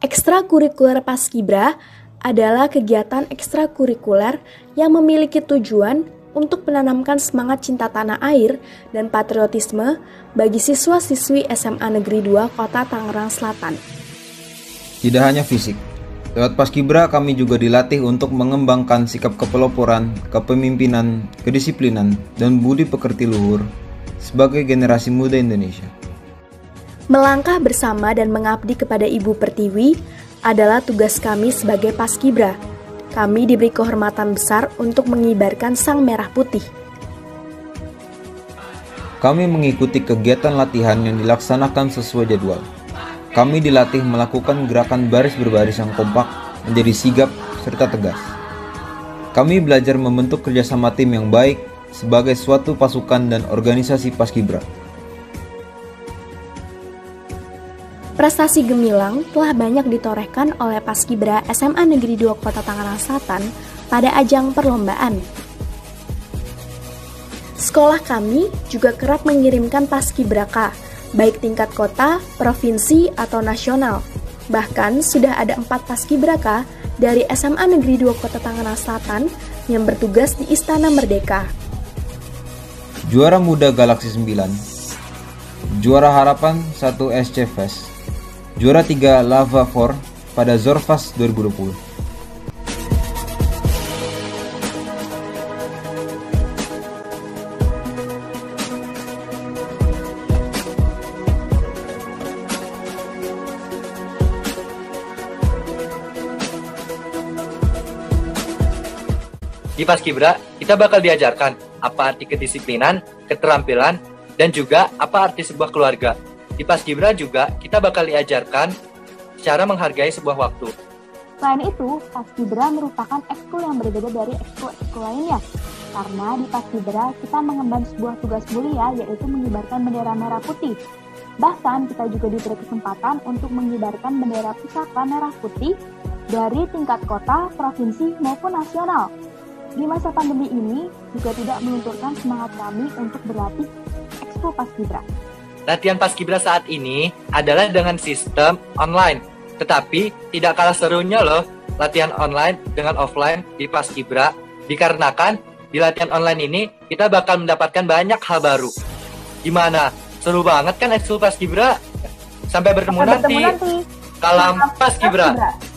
Ekstrakurikuler Paskibra adalah kegiatan ekstrakurikuler yang memiliki tujuan untuk menanamkan semangat cinta tanah air dan patriotisme bagi siswa-siswi SMA Negeri 2 Kota Tangerang Selatan. Tidak hanya fisik, lewat Paskibra kami juga dilatih untuk mengembangkan sikap kepeloporan, kepemimpinan, kedisiplinan, dan budi pekerti luhur sebagai generasi muda Indonesia. Melangkah bersama dan mengabdi kepada Ibu Pertiwi adalah tugas kami sebagai paskibra. Kami diberi kehormatan besar untuk mengibarkan sang merah putih. Kami mengikuti kegiatan latihan yang dilaksanakan sesuai jadwal. Kami dilatih melakukan gerakan baris berbaris yang kompak, menjadi sigap, serta tegas. Kami belajar membentuk kerjasama tim yang baik sebagai suatu pasukan dan organisasi paskibra. Prestasi gemilang telah banyak ditorehkan oleh Paskibra SMA Negeri 2 Kota Tangerang Selatan pada ajang perlombaan. Sekolah kami juga kerap mengirimkan Paskibraka, baik tingkat kota, provinsi, atau nasional. Bahkan sudah ada empat Paskibraka dari SMA Negeri 2 Kota Tangerang Selatan yang bertugas di Istana Merdeka. Juara Muda Galaksi 9 Juara Harapan 1 SC Fest Juara 3 Lava 4 pada Zorfast 2020. Di Paskibra, kita bakal diajarkan apa arti kedisiplinan, keterampilan, dan juga apa arti sebuah keluarga. Di Paskibra juga kita bakal diajarkan cara menghargai sebuah waktu. Selain itu, Paskibra merupakan ekskul yang berbeda dari ekskul-ekskul lainnya. Karena di Paskibra kita mengemban sebuah tugas mulia yaitu mengibarkan bendera merah putih. Bahkan kita juga diberi kesempatan untuk mengibarkan bendera pusaka merah putih dari tingkat kota, provinsi, maupun nasional. Di masa pandemi ini juga tidak melunturkan semangat kami untuk berlatih ekskul Paskibra. Latihan Paskibra saat ini adalah dengan sistem online. Tetapi tidak kalah serunya loh latihan online dengan offline di Paskibra dikarenakan di latihan online ini kita bakal mendapatkan banyak hal baru. Gimana? Seru banget kan ekskul Paskibra? Sampai bertemu, Sampai bertemu nanti. nanti. Kalam Paskibra. Paskibra.